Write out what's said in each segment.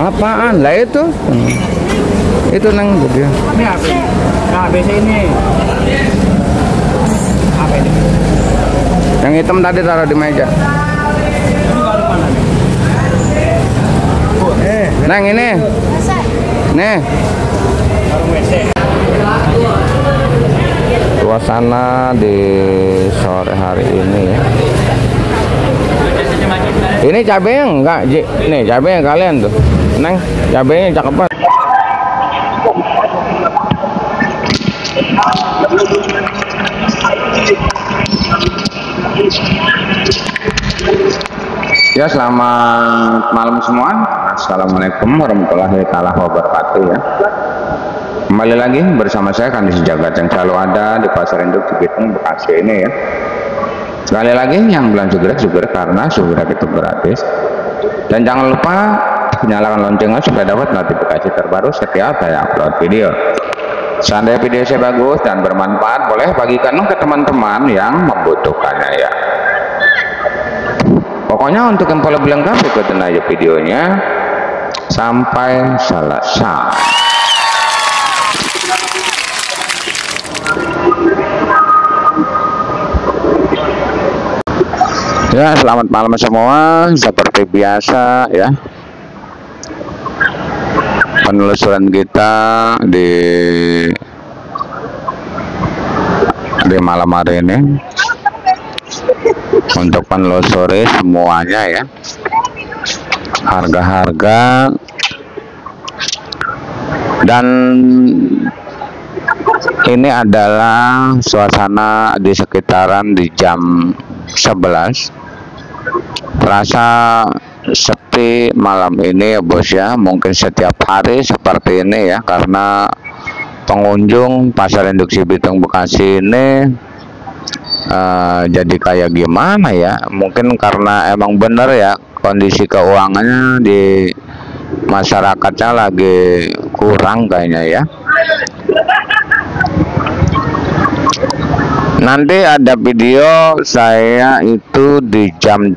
Apaan? Lah itu. Hmm. Itu nang dia. Ini apa? ini? Nah, ABC ini. Apa ini? Yang hitam tadi taruh di meja. Eh, Nang ini. Nih, suasana di sore hari ini ya. Ini cabenya enggak, Ji. Nih, cabenya kalian tuh. Neng, cabenya cakep banget. Ya, selamat malam semua. Assalamualaikum warahmatullahi wabarakatuh ya. Kembali lagi bersama saya Kandis Jagat yang selalu ada di Pasar Induk Cibitung Bekasi ini ya. Sekali lagi yang belanja gerak juga karena sugerak itu gratis. Dan jangan lupa nyalakan loncengnya supaya dapat notifikasi terbaru setiap saya upload video. Seandainya video saya bagus dan bermanfaat, boleh bagikan ke teman-teman yang membutuhkannya ya. Pokoknya untuk info lebih lengkap ikutin aja videonya sampai selesai. Ya, selamat malam semua. Seperti biasa ya. Penelusuran kita di di malam hari ini. Untuk penelusuri semuanya ya. Harga-harga. Dan ini adalah suasana di sekitaran di jam 11 terasa sepi malam ini ya bos ya. Mungkin setiap hari seperti ini ya karena pengunjung pasar induk Cibitung Bekasi ini eh, jadi kayak gimana ya? Mungkin karena emang bener ya kondisi keuangannya di masyarakatnya lagi kurang kayaknya ya. Nanti ada video saya itu di jam 8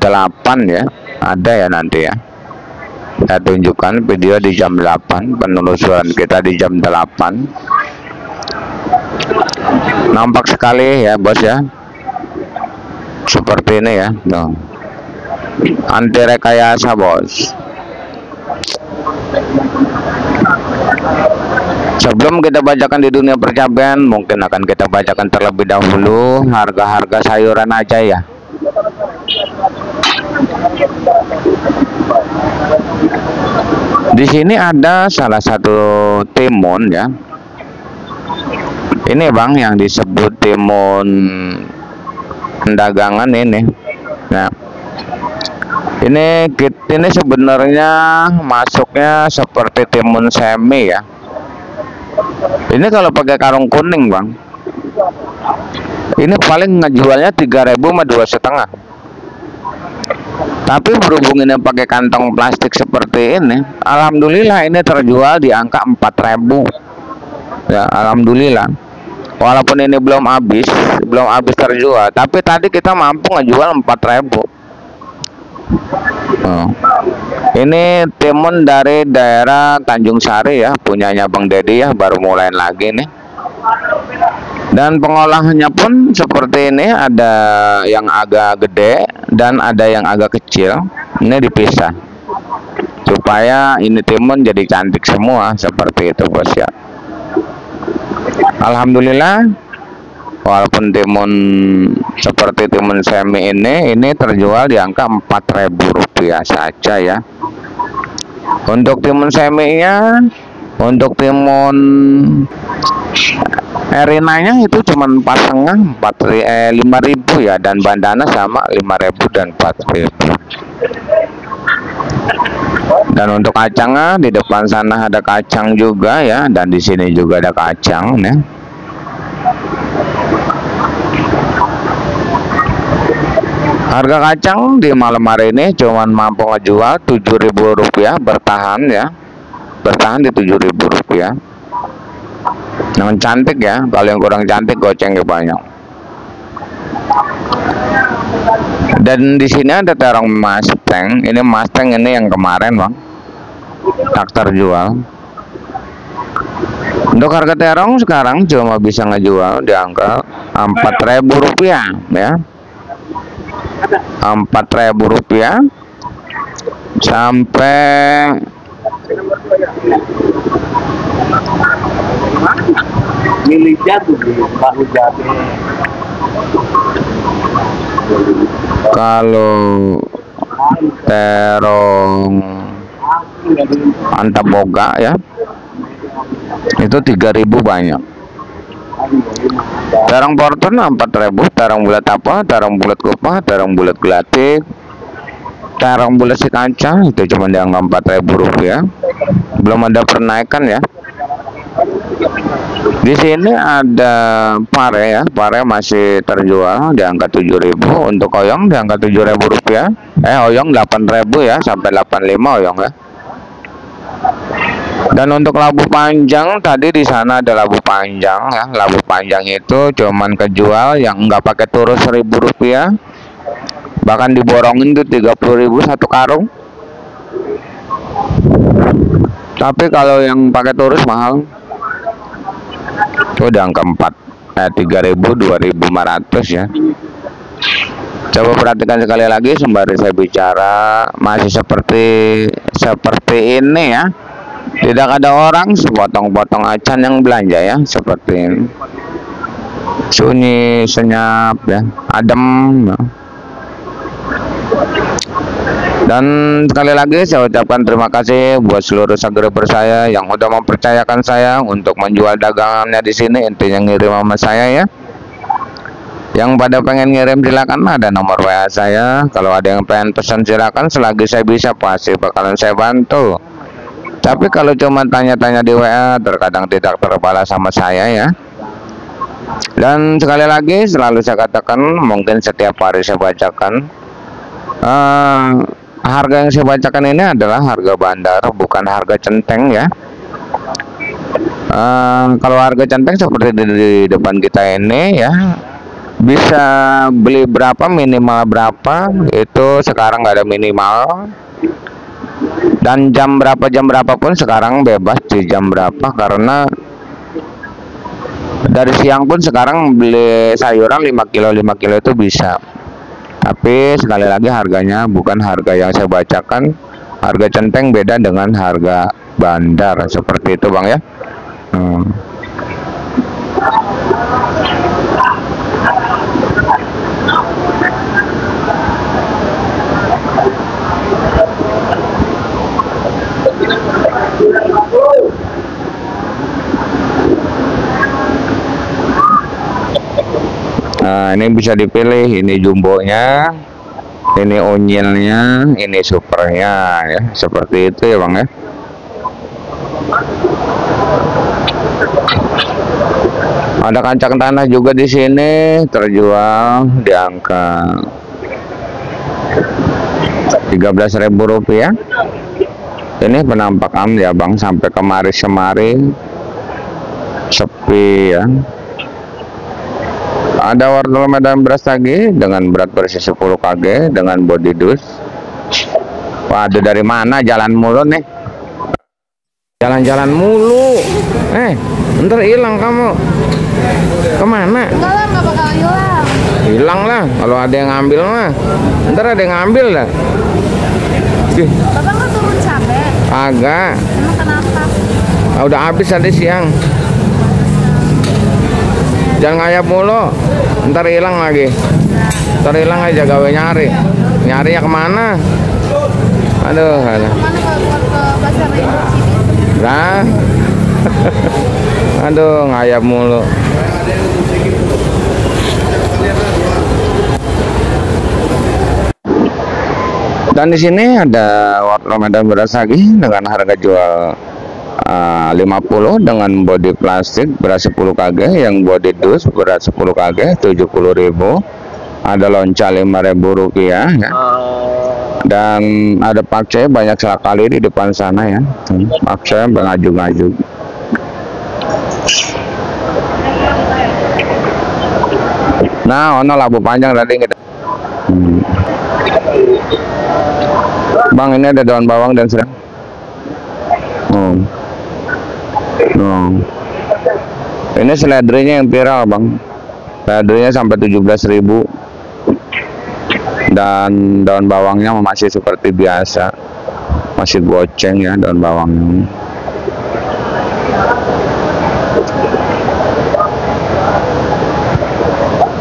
ya. Ada ya nanti ya. Saya tunjukkan video di jam 8, penelusuran kita di jam 8. Nampak sekali ya, Bos ya. Seperti ini ya. Tuh. Anti rekayasa, Bos. Sebelum kita bacakan di dunia percabean, mungkin akan kita bacakan terlebih dahulu harga-harga sayuran aja ya. Di sini ada salah satu timun ya. Ini bang yang disebut timun dagangan ini. Nah, ini ini sebenarnya masuknya seperti timun semi ya. Ini kalau pakai karung kuning bang, ini paling ngejualnya 3000 sama dua setengah. Tapi berhubung ini pakai kantong plastik seperti ini, alhamdulillah ini terjual di angka 4000. Ya, alhamdulillah. Walaupun ini belum habis, belum habis terjual, tapi tadi kita mampu ngejual 4000. Oh. Ini timun dari daerah Tanjung Sari ya, punyanya Bang Dedi ya, baru mulai lagi nih. Dan pengolahannya pun seperti ini, ada yang agak gede dan ada yang agak kecil. Ini dipisah. Supaya ini timun jadi cantik semua seperti itu, Bos ya. Alhamdulillah walaupun timun seperti timun semi ini ini terjual di angka 4000 rupiah saja ya untuk timun seminya untuk timun erinanya itu cuma empat setengah empat eh, lima ya dan bandana sama lima ribu dan empat ribu dan untuk kacangnya di depan sana ada kacang juga ya dan di sini juga ada kacang ya Harga kacang di malam hari ini cuman mampu ngejual Rp7.000 bertahan ya. Bertahan di Rp7.000. Yang cantik ya, kalau yang kurang cantik goceng banyak. Dan di sini ada terong Mustang. Ini Mustang ini yang kemarin, Bang. tak terjual untuk harga terong sekarang cuma bisa ngejual di angka 4000 rupiah ya 4000 rupiah Milih jatuh baru jatuh. kalau terong antaboga ya itu 3000 banyak. Terong porton 4000 terong bulat apa terong bulat kupah terong bulat gelatik terong bulat si kaca itu cuma di angka 4000 rupiah. Belum ada penaikan ya di sini ada pare ya pare masih terjual di angka 7000 untuk oyong di angka 7000 rupiah eh oyong 8000 ya sampai 85 oyong ya dan untuk labu panjang tadi di sana ada labu panjang ya. Labu panjang itu cuman kejual yang enggak pakai turun seribu rupiah. Bahkan diborongin tuh 30.000 satu karung. Tapi kalau yang pakai turus mahal. Itu udah angka 4 eh 3000 2500 ya. Coba perhatikan sekali lagi sembari saya bicara masih seperti seperti ini ya tidak ada orang sepotong-potong acan yang belanja ya seperti ini sunyi senyap ya adem ya. Dan sekali lagi saya ucapkan terima kasih buat seluruh subscriber saya yang udah mempercayakan saya untuk menjual dagangannya di sini. Intinya ngirim sama saya ya. Yang pada pengen ngirim silakan ada nomor WA saya. Kalau ada yang pengen pesan silakan selagi saya bisa pasti bakalan saya bantu. Tapi kalau cuma tanya-tanya di WA terkadang tidak terbalas sama saya ya. Dan sekali lagi selalu saya katakan mungkin setiap hari saya bacakan uh, harga yang saya bacakan ini adalah harga bandar bukan harga centeng ya. Uh, kalau harga centeng seperti di, di depan kita ini ya bisa beli berapa minimal berapa itu sekarang nggak ada minimal dan jam berapa jam berapapun sekarang bebas di jam berapa karena dari siang pun sekarang beli sayuran 5 kilo 5 kilo itu bisa tapi sekali lagi harganya bukan harga yang saya bacakan. Harga centeng beda dengan harga bandar. Seperti itu bang ya. Hmm. Nah, ini bisa dipilih ini jumbonya, ini onyilnya, ini supernya ya. Seperti itu ya, Bang ya. Ada kancang tanah juga di sini terjual di angka 13.000 rupiah. Ini penampakan ya Bang sampai kemari semari sepi ya ada wortel medan beras lagi dengan berat bersih 10 kg dengan body dus waduh dari mana jalan mulu nih? Jalan-jalan mulu. Eh ntar hilang kamu. Ke mana? Enggak lah, nggak bakal hilang. hilang lah kalau ada yang ngambil mah. Ntar ada yang ngambil dah Ih, Bapak nggak turun cabai? agak. Emang kenapa? ah, udah habis tadi siang jangan ngayap mulu. Ntar hilang lagi. Ntar hilang aja gawe nyari. Nyari ya ke mana? Aduh aduh. Nah aduh ngayap mulu. Dan di sini ada wortel medan beras lagi dengan harga jual uh, 50 dengan body plastik berat 10 kg yang body dus berat 10 kg 70.000 ada lonca 5.000 rupiah ya. Dan ada pakcai banyak sekali di depan sana ya. Hmm, pakcai mengaju-ngaju. Nah ono labu panjang tadi kita Hmm. bang ini ada daun bawang dan sedang. Oh. Oh. Ini seledrinya yang viral bang. Seledrinya sampai 17.000 dan daun bawangnya masih seperti biasa, masih goceng ya daun bawangnya.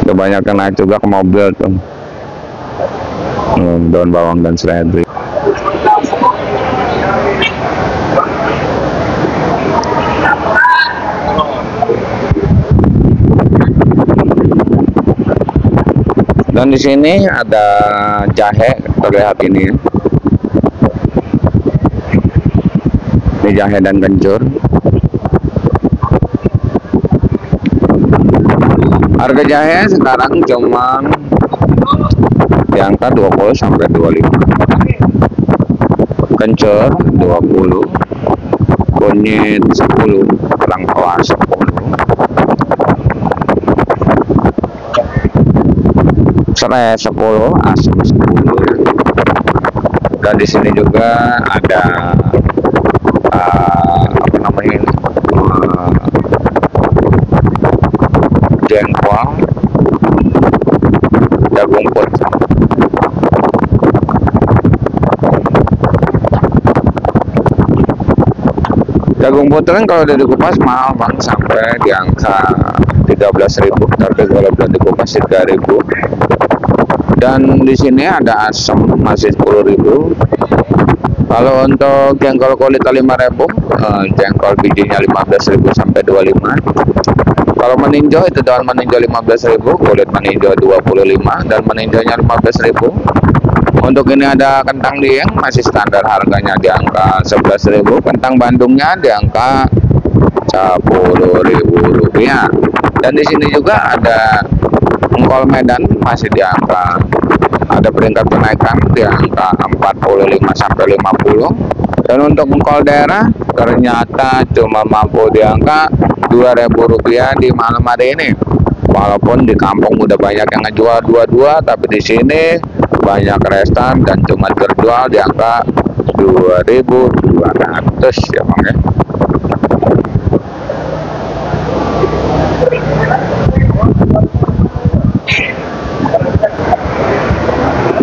Udah banyak yang naik juga ke mobil tuh. Hmm, daun bawang dan seledri. Dan di sini ada jahe terlihat ini. Ini jahe dan kencur. Harga jahe sekarang cuma di angka 20 sampai 25. Kencur 20. Kunyit 10, lengkoas 10. Serai 10 asam 10 dan di sini juga ada uh, apa namanya ini? Uh, jengkol jagung putih jagung putih kan kalau udah dikupas mahal bang sampai di angka 13.000 tapi kalau belum dikupas 3.000 dan di sini ada asam masih 10.000 kalau untuk jengkol kulit 5.000 eh, jengkol bijinya 15.000 sampai 25 kalau meninjau itu daun meninjau 15.000 kulit meninjau 25 dan meninjaunya 15.000 untuk ini ada kentang dieng masih standar harganya di angka 11.000 kentang bandungnya di angka 10.000 rupiah. Dan di sini juga ada engkol medan masih di angka ada peringkat kenaikan di angka 45 sampai 50 dan untuk engkol daerah ternyata cuma mampu di angka 2000 rupiah di malam hari ini. Walaupun di kampung udah banyak yang ngejual dua-dua tapi di sini banyak restan dan cuma terjual di angka 2200 ya bang ya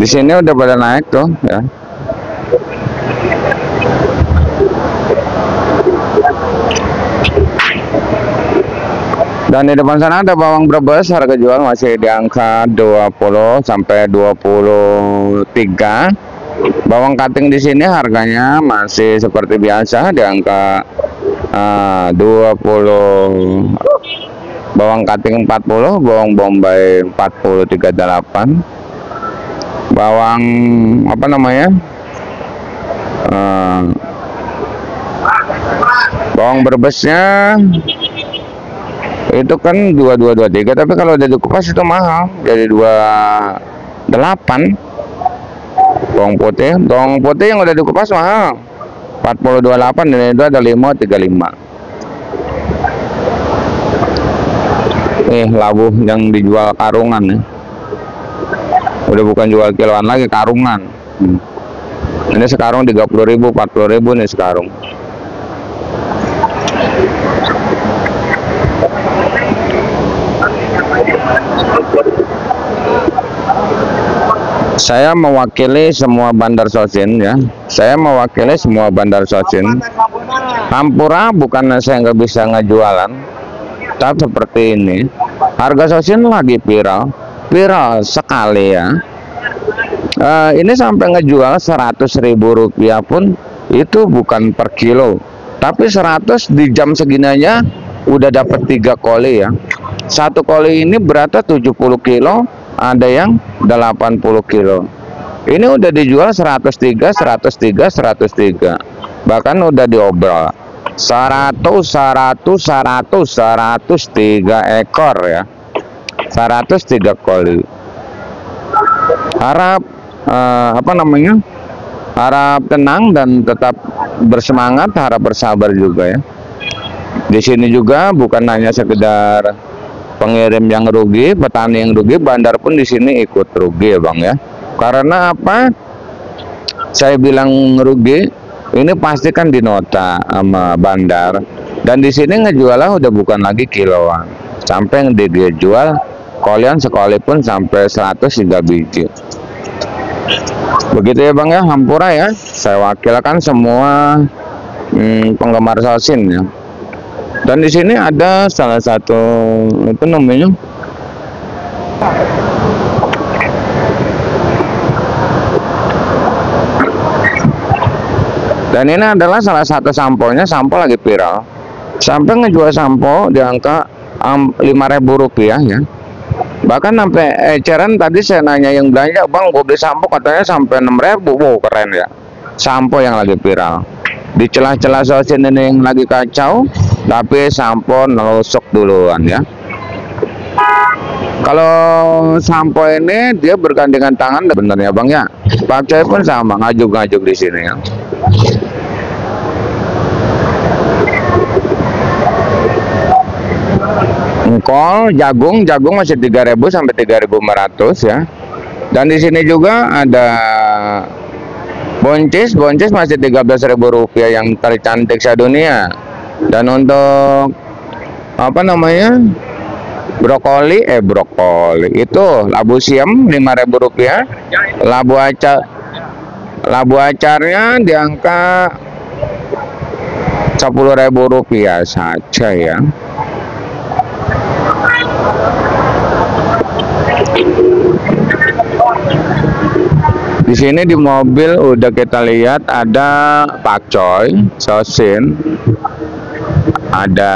di sini udah pada naik tuh ya. Dan di depan sana ada bawang brebes harga jual masih di angka 20 sampai 23 bawang cutting di sini harganya masih seperti biasa di angka uh, 20 bawang cutting 40 bawang bombay 40 38 bawang apa namanya? Uh, bawang brebesnya itu kan 2223 tapi kalau udah dikupas itu mahal. Jadi 28 bawang putih bawang putih yang udah dikupas mahal. 4028 dan itu ada 535 nih labu yang dijual karungan ya. Udah bukan jual kiloan lagi karungan. Hmm. ini sekarang 30.000 40.000 nih sekarang. Saya mewakili semua bandar sosin ya. Saya mewakili semua bandar sosin. Hampura bukan saya nggak bisa ngejualan. Tapi seperti ini harga sosin lagi viral. Viral sekali ya. Uh, ini sampai ngejual 100 ribu rupiah pun itu bukan per kilo. Tapi 100 di jam segininya udah dapat tiga koli ya. Satu koli ini beratnya 70 kilo. Ada yang 80 kilo. Ini udah dijual 103 103 103 bahkan udah diobrol 100 100 100 103 ekor ya 103 koli harap eh, apa namanya harap tenang dan tetap bersemangat harap bersabar juga ya di sini juga bukan hanya sekedar pengirim yang rugi, petani yang rugi, bandar pun di sini ikut rugi ya bang ya. Karena apa? Saya bilang rugi ini pasti kan dinota sama bandar. Dan di sini ngejualnya udah bukan lagi kiloan. Sampai yang dia jual kalian sekalipun sampai 100 hingga biji. Begitu ya bang ya? Hampura ya? Saya wakilkan semua hmm, penggemar sosin ya. Dan di sini ada salah satu itu namanya dan ini adalah salah satu samponya sampo lagi viral. Sampai ngejual sampo di angka lima ribu rupiah ya. Bahkan sampai eceran tadi saya nanya yang belanja bang gue beli sampo katanya sampai enam ribu. Wow keren ya. Sampo yang lagi viral. Di celah-celah sosial ini yang lagi kacau tapi sampo nusuk duluan ya. Kalau sampo ini dia bergandengan tangan benernya bang ya. Pak pun sama ngajuk-ngajuk di sini ya engkol jagung jagung masih 3000 sampai 3500 ya. Dan di sini juga ada boncis boncis masih 13.000 rupiah yang tercantik sedunia. Dan untuk apa namanya brokoli eh brokoli itu labu siam 5.000 rupiah. Labu acar labu acarnya di angka 10.000 rupiah saja ya di sini di mobil udah kita lihat ada pakcoy, sosin, ada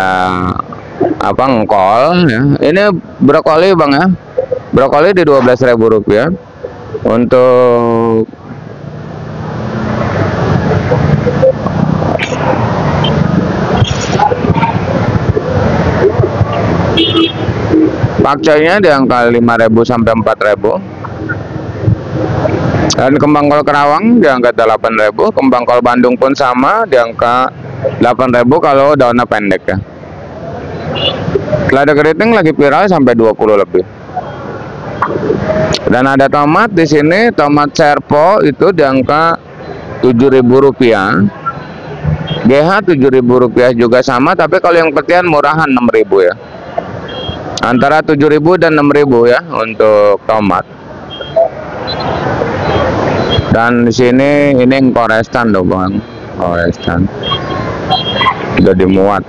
apa engkol ya. Ini brokoli bang ya, brokoli di 12.000 rupiah untuk pakcoynya di angka 5.000 sampai 4.000 dan kembang kol kerawang di angka 8.000 kembang kol Bandung pun sama di angka 8.000 kalau daunnya pendek ya. Lada keriting lagi viral sampai 20 lebih. Dan ada tomat di sini tomat serpo itu di angka 7.000 rupiah. GH 7.000 rupiah juga sama tapi kalau yang petian murahan 6.000 ya antara 7000 dan 6000 ya untuk tomat. Dan di sini ini korestan loh bang. Korestan. Sudah dimuat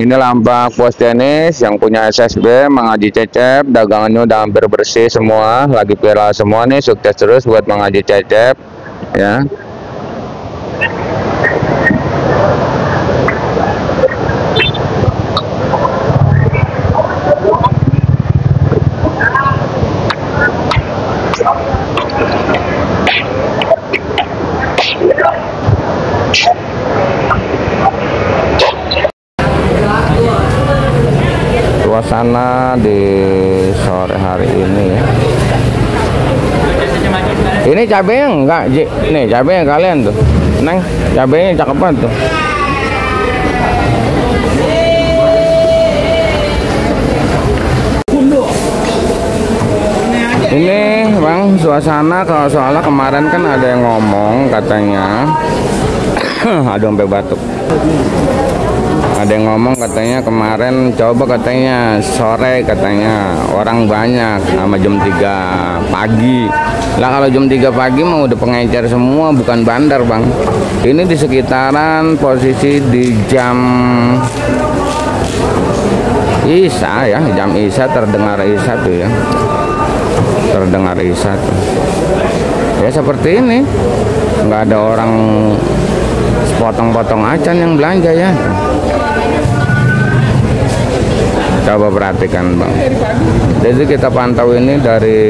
ini lampak pos tenis yang punya SSB, mengaji Cecep, dagangannya udah hampir bersih semua, lagi viral semua nih, sukses terus buat mengaji Cecep, ya. Suasana di sore hari ini ya. Ini cabenya enggak Ji. nih cabenya kalian tuh. Neng cabenya cakep banget tuh. Ini bang suasana kalau soalnya kemarin kan ada yang ngomong katanya. Ada sampai batuk ada yang ngomong katanya kemarin coba katanya sore katanya orang banyak sama jam 3 pagi. Lah kalau jam 3 pagi mau udah pengecer semua bukan bandar bang. Ini di sekitaran posisi di jam Isa ya jam Isa terdengar Isa tuh ya. Terdengar Isa tuh. Ya seperti ini. Nggak ada orang potong-potong acan yang belanja ya coba perhatikan bang. Jadi kita pantau ini dari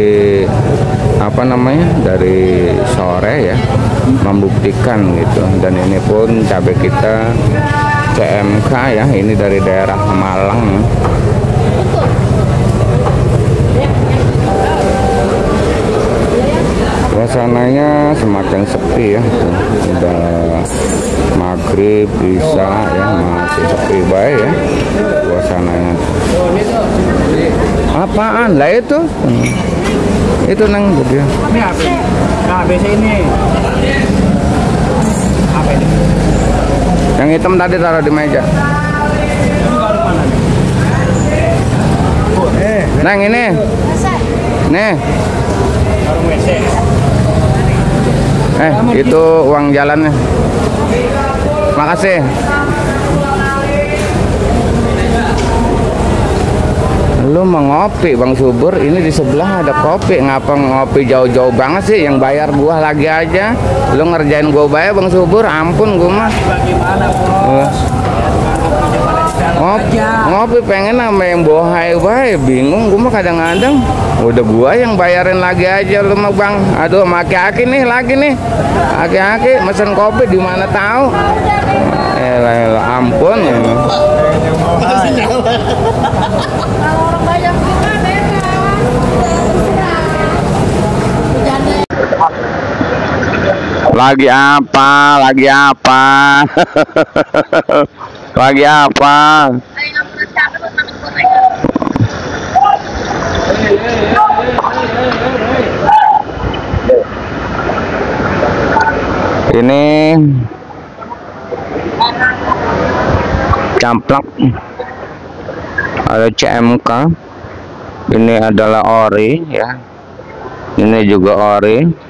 apa namanya dari sore ya membuktikan gitu. Dan ini pun cabai kita CMK ya ini dari daerah Malang. Suasananya semakin sepi ya. Udah maghrib bisa ya masih sepi baik ya suasananya apaan lah itu itu nang dia Ini? Nah, ini. Apa ini? yang hitam tadi taruh di meja Eh, nang ini nih warung WC. Eh itu uang jalannya. Makasih. Lu mau ngopi bang subur? Ini di sebelah ada kopi. Ngapa ngopi jauh-jauh banget sih? Yang bayar gua lagi aja. Lu ngerjain gua bayar bang subur? Ampun gua mah. Bagaimana, Eh, Bos? Ngopi, ngopi pengen sama yang bohai bae bingung gua mah kadang-kadang. Udah gua yang bayarin lagi aja lu mah bang. Aduh sama aki-aki nih lagi nih. Aki-aki mesen kopi di mana tahu elah, ampun Kalau orang banyak gimana ya kan? Lagi apa? Lagi apa? Lagi apa? Ini camplak. Ada CMK ini adalah ori ya. Ini juga ori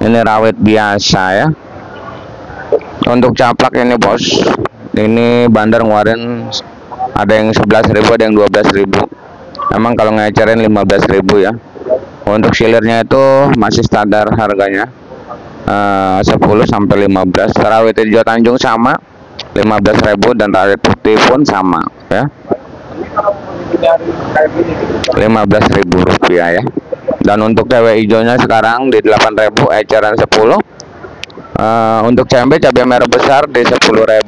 ini rawit biasa ya. Untuk caplak ini bos. Ini bandar ngeluarin ada yang 11.000 ada yang 12.000 emang kalau ngecerin 15.000 ya. Untuk silirnya itu masih standar harganya eh, 10 sampai 15 rawit hijau Tanjung sama 15.000 dan rawit putih pun sama ya. Dari kayak gini. 15.000 rupiah ya dan untuk cewek hijaunya sekarang di 8.000 eceran 10 Eh, untuk cabai cabai merah besar di 10.000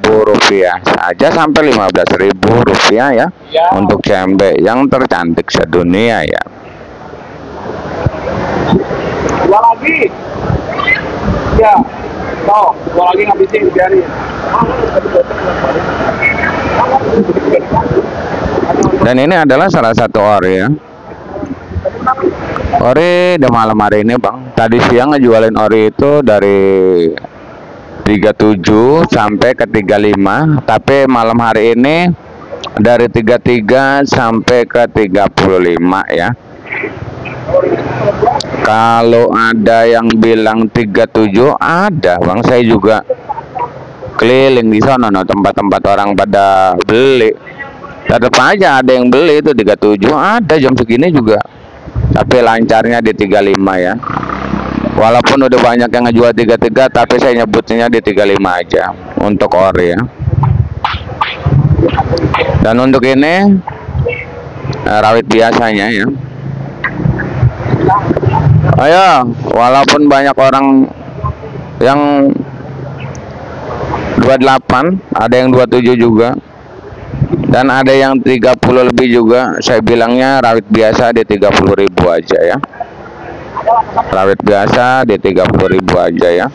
rupiah saja sampai 15.000 rupiah ya Ya. untuk cabai yang tercantik sedunia ya Dua lagi. Ya. Dua lagi ngabisin biarin. dan ini adalah salah satu ori ya ori udah malam hari ini bang. Tadi siang ngejualin ori itu dari 37 sampai ke 35 tapi malam hari ini dari 33 sampai ke 35 ya. Kalau ada yang bilang 37 ada bang. Saya juga keliling di sana no, tempat-tempat orang pada beli. Tetap aja ada yang beli itu 37 ada jam segini juga tapi lancarnya di 35 ya. Walaupun udah banyak yang ngejual 33 tapi saya nyebutnya di 35 aja untuk ori ya. Dan untuk ini eh, rawit biasanya ya. Ayo walaupun banyak orang yang 28 ada yang 27 juga dan ada yang 30 lebih juga saya bilangnya rawit biasa di 30.000 aja ya. Rawit biasa di 30.000 aja ya.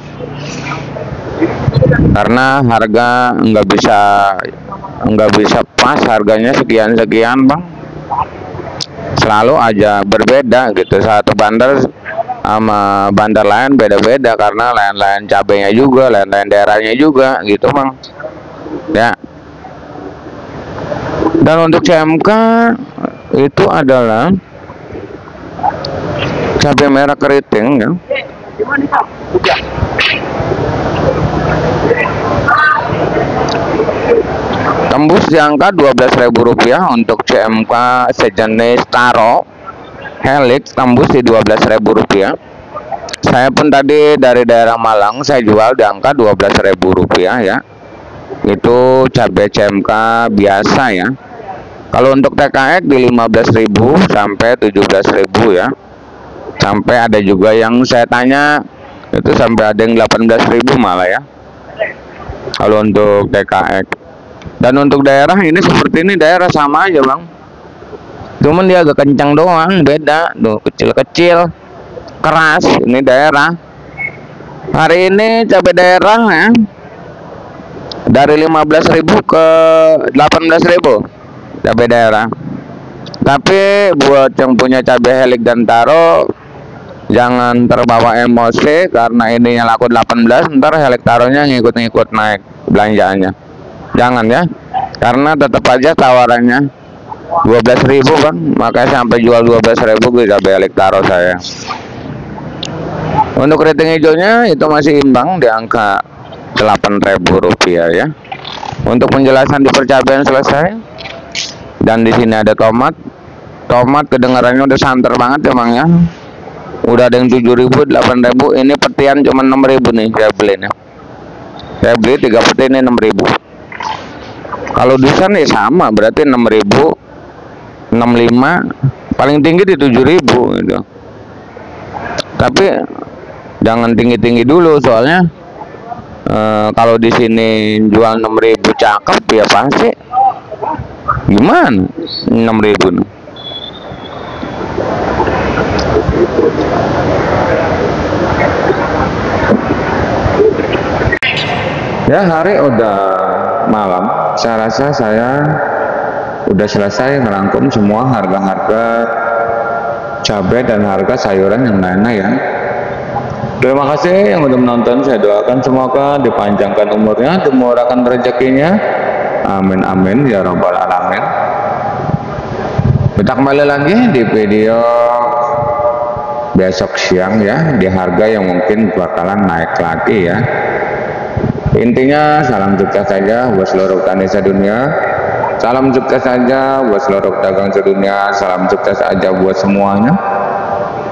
Karena harga nggak bisa nggak bisa pas harganya sekian sekian bang. Selalu aja berbeda gitu satu bandar sama bandar lain beda-beda karena lain-lain cabenya juga lain-lain daerahnya juga gitu bang. Ya dan untuk CMK itu adalah cabai merah keriting ya. Tembus di angka Rp12.000 untuk CMK sejenis Taro. Helix tembus di Rp12.000 saya pun tadi dari daerah Malang saya jual di angka Rp12.000 ya itu cabai CMK biasa ya. Kalau untuk TKX di 15.000 sampai 17.000 ya. Sampai ada juga yang saya tanya itu sampai ada yang 18.000 malah ya. Kalau untuk TKX dan untuk daerah ini seperti ini daerah sama aja bang. Cuman dia agak kencang doang beda. Tuh kecil-kecil keras ini daerah. Hari ini cabai daerah ya dari 15.000 ke 18.000 cabai daerah tapi buat yang punya cabai helik dan taro jangan terbawa emosi karena ininya laku 18 ntar helik taronya ngikut-ngikut naik belanjaannya. Jangan ya karena tetap aja tawarannya 12.000 kan makanya sampai jual 12.000 gue cabai helik taro saya. Untuk keriting hijaunya itu masih imbang di angka 8.000 rupiah ya. Untuk penjelasan di percabean selesai. Dan di sini ada tomat. Tomat kedengarannya udah santer banget emangnya udah ada yang 7000 8000 ini petian cuma 6000 nih saya beli nih. Saya beli 3 peti ini 6000 kalau di sana ya sama berarti 6000 65 paling tinggi di 7000 gitu. Tapi jangan tinggi-tinggi dulu soalnya Eh, kalau di sini jual 6000 cakep ya pasti gimana? 6000 nih ya hari udah malam. Saya rasa saya udah selesai merangkum semua harga-harga cabai dan harga sayuran yang lainnya ya Terima kasih yang sudah menonton. Saya doakan semoga dipanjangkan umurnya, dimurahkan rezekinya. Amin amin ya robbal alamin. Kita kembali lagi di video besok siang ya di harga yang mungkin bakalan naik lagi ya. Intinya salam sukses saja buat seluruh petani sedunia. Salam sukses saja buat seluruh dagang sedunia. Salam sukses aja buat semuanya.